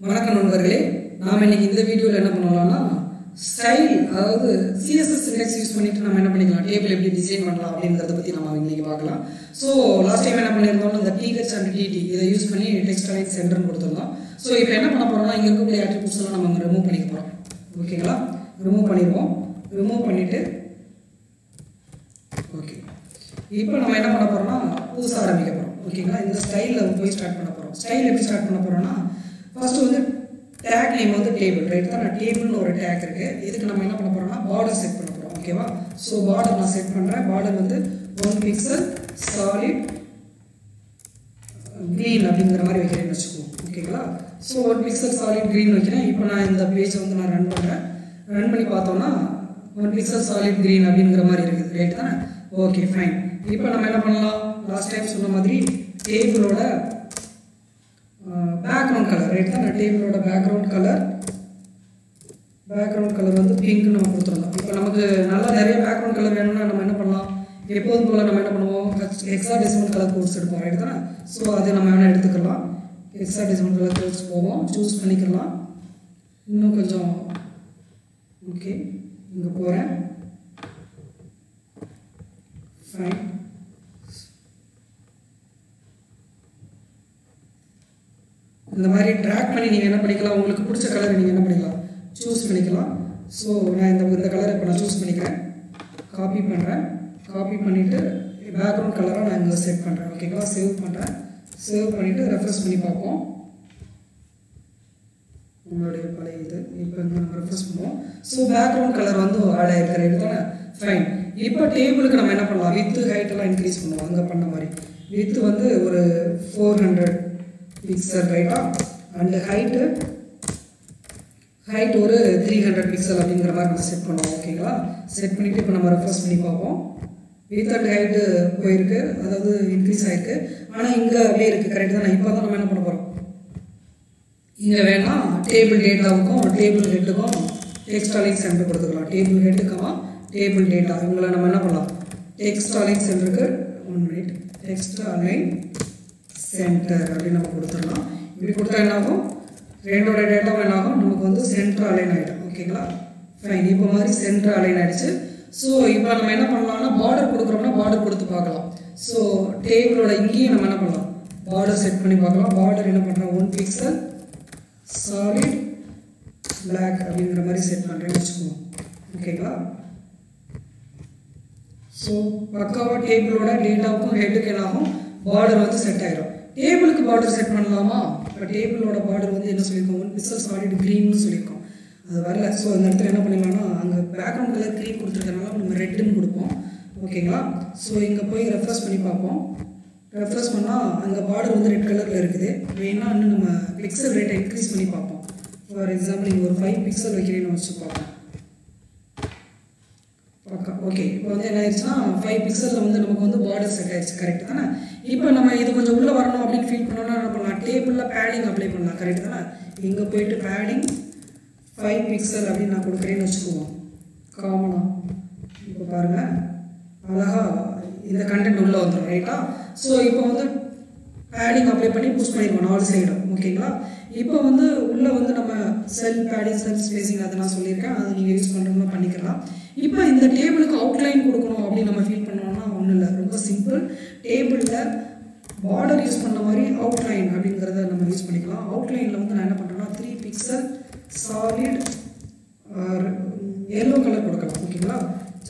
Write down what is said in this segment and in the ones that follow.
வணக்கம் நண்பர்களே. நாம் இன்னைக்கு இந்த வீடியோவில் என்ன பண்ணலாம்னா ஸ்டைல் அதாவது சிஎஸ்எஸ் இண்டெக்ஸ் யூஸ் பண்ணிட்டு நம்ம என்ன பண்ணிக்கலாம் டேபிள் எப்படி டிசைன் பண்ணலாம் அப்படிங்கிறத பற்றி நம்ம இன்னைக்கு பார்க்கலாம். ஸோ லாஸ்ட் டைம் என்ன பண்ணியிருந்தோம்னா இந்த டிஹெச் அண்ட் டிடி இதை யூஸ் பண்ணி டெக்ஸ்ட் அலைன் சென்டர்னு கொடுத்துருந்தோம். ஸோ இப்போ என்ன பண்ண போகிறோம்னா இங்கே இருக்கக்கூடிய attributes எல்லாம் நம்ம ரிமூவ் பண்ணிக்க போகிறோம் ஓகேங்களா ரிமூவ் பண்ணிடுவோம். ரிமூவ் பண்ணிவிட்டு ஓகே இப்போ நம்ம என்ன பண்ண போகிறோம்னா புதுசாக ஆரம்பிக்க போகிறோம் ஓகேங்களா இந்த ஸ்டைலில் போய் ஸ்டார்ட் பண்ண போகிறோம் ஸ்டைல் எப்படி ஸ்டார்ட் பண்ண போகிறோம்னா ஃபஸ்ட்டு வந்து டேக் நேம் வந்து டேபிள் ரைட் தான் நான் டேபிள்னு ஒரு டேக் இருக்குது இதுக்கு நம்ம என்ன பண்ண போகிறோம்னா பார்டர் செட் பண்ண போகிறோம் ஓகேவா ஸோ பார்டர் நான் செட் பண்ணுறேன் பார்டர் வந்து ஒன் பிக்சல் சாலிட் க்ரீன் அப்படிங்கிற மாதிரி வைக்கிறேன்னு வச்சுக்குவோம் ஓகேங்களா so one pixel solid green வைக்கிறேன். இப்போ நான் இந்த பேஜை வந்து நான் ரன் பண்ணுறேன் ரன் பண்ணி பார்த்தோம்னா ஒன் பிக்சல் சாலிட் க்ரீன் அப்படிங்கிற மாதிரி இருக்குது ரைட் தானே? ஓகே ஃபைன் இப்போ நம்ம என்ன பண்ணலாம்? லாஸ்ட் டைம் சொன்ன மாதிரி டேபிளோட பேக்ரவுண்ட் கலர் ரைட் தான் டேபிளோட பேக்ரவுண்ட் கலர் பேக்ரவுண்ட் கலர் வந்து பிங்க் நம்ம கொடுத்துருந்தோம் இப்போ நமக்கு நல்லா நிறைய பேக்ரவுண்ட் கலர் வேணும்னா நம்ம என்ன பண்ணலாம்? எப்போதும் போல் நம்ம என்ன பண்ணுவோம்? எக்ஸா டிசைன் கலர் கோர்ஸ் எடுப்போம் ரைட் தானே? ஸோ அதை நம்ம வேணால் எடுத்துக்கலாம். எக்ஸா டிசைன் கலர் கோர்ஸ் போவோம். சூஸ் பண்ணிக்கலாம். இன்னும் கொஞ்சம் ஓகே இங்கே போகிறேன் ஃபைன் இந்த மாதிரி ட்ராக் பண்ணி நீங்கள் என்ன பண்ணிக்கலாம்? உங்களுக்கு பிடிச்ச கலரை நீங்கள் என்ன பண்ணிக்கலாம்? சூஸ் பண்ணிக்கலாம். ஸோ நான் இந்த இந்த கலரை இப்போ நான் சூஸ் பண்ணிக்கிறேன். காப்பி பண்ணுறேன் காப்பி பண்ணிவிட்டு பேக்ரவுண்ட் கலராக நான் இங்கே செட் பண்ணுறேன் ஓகேங்களா சேவ் பண்ணுறேன் சேவ் பண்ணிவிட்டு ரெஃப்ரெஷ் பண்ணி பார்ப்போம். உங்களுடைய பழைய இது. இப்போ வந்து நம்ம ரெஃப்ரெஷ் பண்ணுவோம். ஸோ பேக்ரவுண்ட் கலர் வந்து ஆட் ஆகிருக்கிற தானே? ஃபைன் இப்போ டேபிளுக்கு நம்ம என்ன பண்ணலாம்? வித்து ஹைட்டெல்லாம் இன்க்ரீஸ் பண்ணுவோம். அங்கே பண்ண மாதிரி. வித்து வந்து ஒரு ஃபோர் ஹண்ட்ரட் பிக்சல் ரைட்டா அண்ட் ஹைட்டு ஹைட் ஒரு த்ரீ ஹண்ட்ரட் பிக்சல் அப்படிங்கிற மாதிரி நம்ம செட் பண்ணுவோம் ஓகேங்களா செட் பண்ணிவிட்டு இப்போ நம்ம ரெஃப்ரெஷ் பண்ணி பார்ப்போம். வித் அண்ட் ஹைட்டு போயிருக்கு அதாவது இன்க்ரீஸ் ஆகிருக்கு ஆனால் இங்கே அப்படியே இருக்குது கரெக்ட் தான்? இப்போ தான் நம்ம என்ன பண்ண போகிறோம் இங்கே வேணாம் டேபிள் டேட்டாவுக்கும் டேபிள் ஹெட்டுக்கும் டெக்ஸ்ட் சென்டர் கொடுத்துக்கலாம். டேபிள் ஹெட்டுக்கமா டேபிள் டேட்டா இவங்களை நம்ம என்ன பண்ணலாம்? டெக்ஸ்ட் சென்டருக்கு one minute text align center அப்படின்னு நம்ம கொடுத்துடலாம். இப்படி கொடுத்தா என்னாகும்? ரெண்டோட டேட்டாவும் என்னாகும்? நமக்கு வந்து சென்டர் அலைன் ஆகிடும் ஓகேங்களா ஃபைன் இப்போ மாதிரி சென்டர் அலைன் ஆகிடுச்சு ஸோ இப்போ நம்ம என்ன பண்ணலாம்னா பார்டர் கொடுக்குறோம்னா பார்டர் கொடுத்து பார்க்கலாம். ஸோ டேபிளோட இங்கேயும் நம்ம என்ன பண்ணலாம்? பார்டர் செட் பண்ணி பார்க்கலாம். பார்டர் என்ன பண்ணுறோம் ஒன் பிக்சல் சாலிட் பிளாக் அப்படிங்கிற மாதிரி செட் பண்ணுறேன்னு வச்சுக்கோங்க. ஓகேங்களா ஸோ பக்காவாக டேபிளோட டேட்டாவுக்கும் ஹெட்டுக்கு என்னாகும்? பார்டர் வந்து செட் ஆயிடும் டேபிளுக்கு பார்டர் செட் பண்ணலாமா? இப்போ டேபிளோட பார்டர் வந்து என்ன சொல்லியிருக்கோம் ஒன் பிக்சல் சாலிட் க்ரீன்னு சொல்லியிருக்கோம் அது வரல. ஸோ அந்த இடத்துல என்ன பண்ணிடலாம்னா அங்கே பேக்ரவுண்ட் கலர் க்ரீன் கொடுத்துருக்கனால நம்ம ரெட்டுன்னு கொடுப்போம். ஓகேங்களா ஸோ இங்கே போய் ரெஃப்ரெஷ் பண்ணி பார்ப்போம். ரெஃப்ரெஷ் பண்ணால் அங்கே பார்டர் வந்து ரெட் கலரில் இருக்குது. வேணால் இன்னும் நம்ம பிக்சல் ரேட்டை இன்க்ரீஸ் பண்ணி பார்ப்போம். ஃபார் எக்ஸாம்பிள் இங்கே ஒரு ஃபைவ் பிக்சல் வைக்கிறேன்னு வச்சு பார்ப்போம். ஓகே இப்போ வந்து என்ன ஆயிடுச்சுன்னா ஃபைவ் பிக்சலில் வந்து நமக்கு வந்து பார்டர் செட் ஆயிடுச்சு. கரெக்ட் தானே? இப்போ நம்ம இது கொஞ்சம் உள்ளே வரணும் அப்படின்னு ஃபீல் பண்ணோம்னா என்ன பண்ணலாம் டேபிளில் பேடிங் அப்ளை பண்ணலாம். கரெக்ட் தானே? இங்கே போயிட்டு பேடிங் ஃபைவ் பிக்சல் அப்படின்னு நான் கொடுக்குறேன்னு வச்சுக்குவோம் காமனாக இப்போ பாருங்கள் அழகா இந்த கண்டென்ட் உள்ளே வந்துடும் ரைட்டா ஸோ இப்போ வந்து பேடிங் அப்ளை பண்ணி புஷ் பண்ணிடுவோம் நாலு சைடும் ஓகேங்களா இப்போ வந்து உள்ளே வந்து நம்ம செல் பேடிங் செல் ஸ்பேசிங் அதை நான் சொல்லியிருக்கேன். அதை நீங்கள் யூஸ் பண்ணுறோம்னா பண்ணிக்கலாம். இப்போ இந்த டேபிளுக்கு அவுட்லைன் கொடுக்கணும் அப்படின்னு நம்ம ஃபீல் பண்ணோம்னா ஒன்றும் இல்லை. ரொம்ப சிம்பிள் டேபிளில் பார்டர் யூஸ் பண்ண மாதிரி அவுட்லைன் அப்படிங்கிறத நம்ம யூஸ் பண்ணிக்கலாம். அவுட்லைனில் வந்து நான் என்ன பண்ணுறேன்னா three pixel solid yellow colour கொடுக்கலாம். ஓகேங்களா?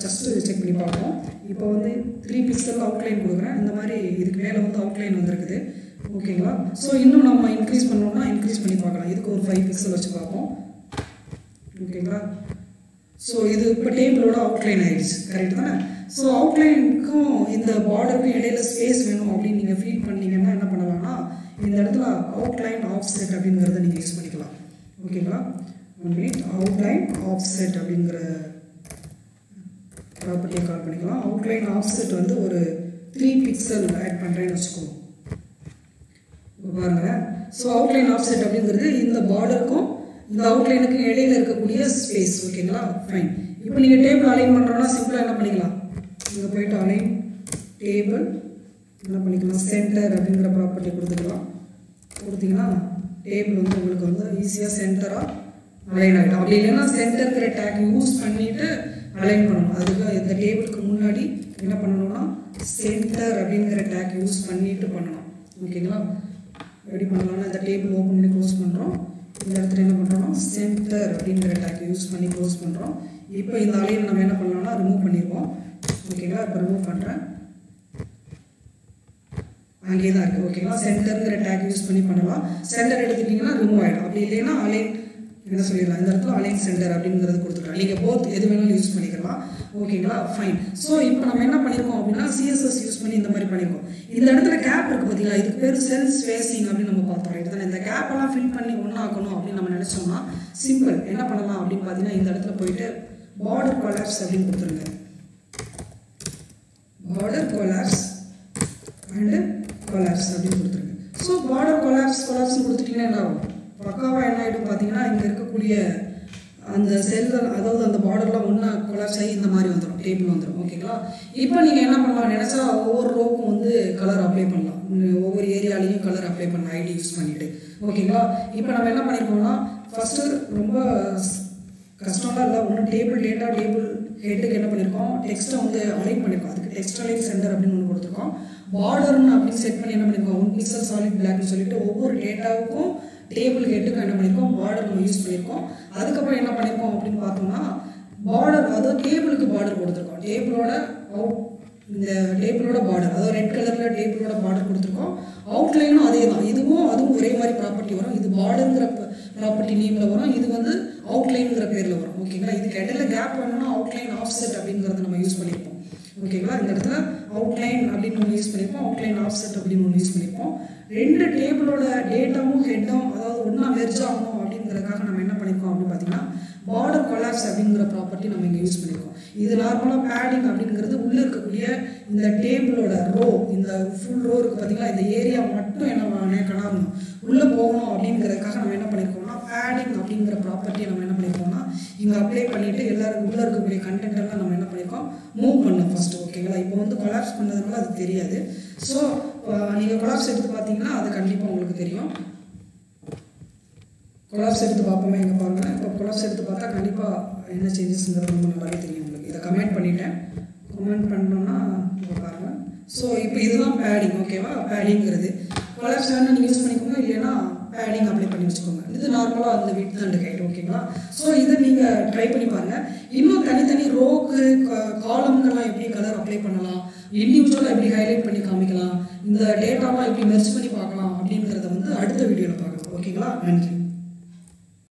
ஜஸ்ட்டு செக் பண்ணி பார்ப்போம். இப்போ வந்து த்ரீ பிக்சல் அவுட்லைன் கொடுக்குறேன். இந்த மாதிரி இதுக்கு மேலே வந்து அவுட்லைன் வந்திருக்குது. ஓகேங்களா ஸோ இன்னும் நம்ம இன்க்ரீஸ் பண்ணோம்னா இன்க்ரீஸ் பண்ணி பார்க்கலாம். இதுக்கு ஒரு ஃபைவ் பிக்சல் வச்சு பார்ப்போம். ஓகேங்களா ஸோ இது இப்போ டேபிளோட அவுட்லைன் ஆயிடுச்சு. கரெக்ட் தானே? ஸோ அவுட்லைனுக்கும் இந்த பார்டருக்கும் இடையில ஸ்பேஸ் வேணும் அப்படின்னு நீங்கள் ஃபீல் பண்ணீங்கன்னா என்ன பண்ணலாம்னா இந்த இடத்துல அவுட்லைன் ஆஃப் செட் அப்படிங்கிறத நீங்கள் யூஸ் பண்ணிக்கலாம். ஓகேங்களா one minute outline of set அப்படிங்கிற ப்ராப்பர்ட்டியை கால் பண்ணிக்கலாம். அவுட்லைன் ஆஃப் செட் வந்து ஒரு த்ரீ பிக்சல் ஆட் பண்ணுறேன்னு வச்சுக்கோங்க. பாருங்கள் ஸோ அவுட்லைன் ஆப்செட் அப்படிங்கிறது இந்த பார்டருக்கும் இந்த அவுட்லைனுக்கு இடையில இருக்கக்கூடிய ஸ்பேஸ் ஓகேங்களா ஃபைன் இப்போ நீங்கள் டேபிள் அலைன் பண்ணுறோன்னா சிம்பிளாக என்ன பண்ணிக்கலாம்? இங்கே போயிட்டு அலைன் டேபிள் என்ன பண்ணிக்கலாம்? சென்டர் அப்படிங்கிற ப்ராப்பர்ட்டி கொடுத்துக்கலாம். கொடுத்தீங்கன்னா டேபிள் வந்து உங்களுக்கு வந்து ஈஸியாக சென்டராக அலைன் ஆகிடும் அப்படி இல்லைன்னா சென்டருக்கிற டேக் யூஸ் பண்ணிவிட்டு அலைன் பண்ணணும். அதுக்கு இந்த டேபிளுக்கு முன்னாடி என்ன பண்ணணும்னா சென்டர் அப்படிங்கிற டேக் யூஸ் பண்ணிவிட்டு பண்ணணும். ஓகேங்களா எப்படி பண்ணலாம்னா இந்த டேபிள் ஓப்பன் பண்ணி க்ளோஸ் பண்ணுறோம் இந்த இடத்துல என்ன பண்ணுறோம்னா சென்டர் அப்படின்ற டேக் யூஸ் பண்ணி க்ளோஸ் பண்ணுறோம் இப்போ இந்த அலைன் நம்ம என்ன பண்ணலாம்னா ரிமூவ் பண்ணிடுவோம் ஓகேங்களா இப்போ ரிமூவ் பண்ணுறேன் அங்கேயே தான் இருக்குது ஓகேங்களா சென்டருங்கிற டேக் யூஸ் பண்ணி பண்ணலாம். சென்டர் எடுத்துட்டிங்கன்னா ரிமூவ் ஆகிடும் அப்படி இல்லைன்னா அலைன் என்ன சொல்லிடலாம் இந்த இடத்துல அலைன் சென்டர் அப்படிங்கிறது கொடுத்துக்கலாம் நீங்கள் போத் எது வேணாலும் யூஸ் பண்ணிக்கலாம். ஓகேங்களா ஃபைன் ஸோ இப்போ நம்ம என்ன பண்ணியிருக்கோம் அப்படின்னா சிஎஸ்எஸ் யூஸ் பண்ணி இந்த மாதிரி பண்ணியிருக்கோம் இந்த இடத்துல கேப் இருக்குது பார்த்தீங்களா இதுக்கு பேர் செல் ஸ்பேசிங் அப்படின்னு நம்ம பார்த்தோம். ரைட் தானே இந்த கேப் எல்லாம் ஃபில் பண்ணி ஒன்றாக்கணும் அப்படின்னு நம்ம நினச்சோம்னா சிம்பிள் என்ன பண்ணலாம் அப்படின்னு பார்த்தீங்கன்னா இந்த இடத்துல போயிட்டு பார்டர் கொலாப்ஸ் அப்படின்னு கொடுத்துருங்க. பார்டர் கொலாப்ஸ் அண்டு கொலாப்ஸ் அப்படின்னு கொடுத்துருங்க. ஸோ பார்டர் கொலாப்ஸ் கொலாப்ஸ் கொடுத்துட்டிங்கன்னா என்ன ஆகும்? பக்காவாக என்ன ஆகிடும் பார்த்தீங்கன்னா இருக்கக்கூடிய அந்த செல்கள் அதாவது அந்த பார்டர்லாம் ஒன்றா கொலாப்ஸ் ஆகி இந்த மாதிரி வந்துடும் டேபிள் வந்துடும் ஓகேங்களா இப்போ நீங்கள் என்ன பண்ணலாம்? நினச்சா ஒவ்வொரு ரோக்கும் வந்து கலர் அப்ளை பண்ணலாம். ஒவ்வொரு ஏரியாலையும் கலர் அப்ளை பண்ணலாம் ஐடி யூஸ் பண்ணிவிட்டு ஓகேங்களா இப்போ நம்ம என்ன பண்ணியிருக்கோம்னா ஃபஸ்ட்டு ரொம்ப கஷ்டம்லாம் இல்லை. ஒன்று டேபிள் டேட்டா டேபிள் ஹெட்டுக்கு என்ன பண்ணியிருக்கோம் டெக்ஸ்ட்டை வந்து அலைன் பண்ணியிருக்கோம் அதுக்கு டெக்ஸ்ட் அலைன் சென்டர் அப்படின்னு ஒன்று கொடுத்துருக்கோம். பார்டர்னு அப்படின்னு செட் பண்ணி என்ன பண்ணியிருக்கோம் ஒன் பிக்சல் சாலிட் பிளாக்னு சொல்லிட்டு ஒவ்வொரு டேட்டாவுக்கும் டேபிள் ஹெட்டுக்கும் என்ன பண்ணியிருக்கோம் பார்டர் யூஸ் பண்ணியிருக்கோம். அதுக்கப்புறம் என்ன பண்ணியிருக்கோம் அப்படின்னு பார்த்தோம்னா பார்டர் அதாவது டேபிளுக்கு பார்டர் கொடுத்துருக்கோம். டேபிளோட அவுட் இந்த டேபிளோட பார்டர் அதாவது ரெட் கலரில் டேபிளோட பார்டர் கொடுத்துருக்கோம். அவுட்லைனும் அதே தான் இதுவும் அதுவும் ஒரே மாதிரி ப்ராப்பர்ட்டி வரும். இது பார்டருங்கிற ப்ராப்பர்ட்டி நேமில் வரும். இது வந்து அவுட்லைனுங்கிற பேரில் வரும். ஓகேங்களா இதுக்கு இடையில கேப் வேணும்னா அவுட்லைன் ஆஃப்செட் அப்படிங்கிறத நம்ம யூஸ் பண்ணியிருப்போம். ஓகேங்களா இந்த இடத்துல அவுட்லைன் அப்படின்னு ஒன்று யூஸ் பண்ணியிருப்போம். அவுட்லைன் ஆஃப்செட் அப்படின்னு ஒன்று யூஸ் பண்ணியிருப்போம். ரெண்டு டேபிளோட டேட்டாவும் ஹெட்டும் அதாவது ஒன்றா மெர்ஜ் ஆகணும் அப்படிங்கிறதுக்காக நம்ம என்ன பண்ணியிருக்கோம் அப்படின்னு பார்த்தீங்கன்னா பார்டர் கொலாப்ஸ் அப்படிங்கிற ப்ராப்பர்ட்டி நம்ம இங்கே யூஸ் பண்ணியிருக்கோம் இது நார்மலாக பேடிங் அப்படிங்கிறது உள்ளே இருக்கக்கூடிய இந்த டேபிளோட ரோ இந்த ஃபுல் ரோ இருக்குது பார்த்தீங்களா இந்த ஏரியா மட்டும் என்ன கணாகணும் உள்ளே போகணும் அப்படிங்கிறதுக்காக நம்ம என்ன பண்ணியிருக்கோம்னா பேடிங் அப்படிங்கிற ப்ராப்பர்ட்டியை நம்ம என்ன பண்ணியிருக்கோம்னா இங்கே அப்ளை பண்ணிவிட்டு எல்லாருக்கும் உள்ளே இருக்கக்கூடிய கண்டென்ட் எல்லாம் நம்ம என்ன பண்ணியிருக்கோம் மூவ் பண்ணோம் ஃபஸ்ட்டு ஓகேங்களா இப்போ வந்து கொலாப்ஸ் பண்ணதுனால அது தெரியாது. ஸோ நீங்கள் கொலாப்ஸ் எடுத்து பார்த்தீங்கன்னா அது கண்டிப்பாக உங்களுக்கு தெரியும். கொலாப்ஸ் எடுத்து பார்ப்போமே இங்கே பாருங்கள் இப்போ கொலாப்ஸ் எடுத்து பார்த்தா கண்டிப்பாக என்ன சேஞ்சஸ்ங்கிறது ரொம்ப நல்லாவே தெரியும் உங்களுக்கு. இதை கமெண்ட் பண்ணிட்டேன். கமெண்ட் பண்ணோம்னா இப்போ பாருங்கள் ஸோ இப்போ இதுதான் பேடிங் ஓகேவா பேடிங்கிறது கொலாப்ஸ் வேணால் நீங்கள் யூஸ் பண்ணிக்கோங்க. இல்லைன்னா பேடிங் அப்ளை பண்ணி வச்சுக்கோங்க. இது நார்மலாக அந்த விட் அண்ட் ஹைட் ஓகேங்களா ஸோ இதை நீங்கள் ட்ரை பண்ணி பாருங்கள் இன்னும் தனித்தனி ரோக்கு காலம்கள்லாம் எப்படி கலர் அப்ளை பண்ணலாம்? இண்டிவிஜுவலாக எப்படி ஹைலைட் பண்ணி காமிக்கலாம்? இந்த டேட்டாலாம் எப்படி மெர்ச் பண்ணி பார்க்கலாம் அப்படிங்கிறத வந்து அடுத்த வீடியோவில் பார்க்கலாம். ஓகேங்களா நன்றி.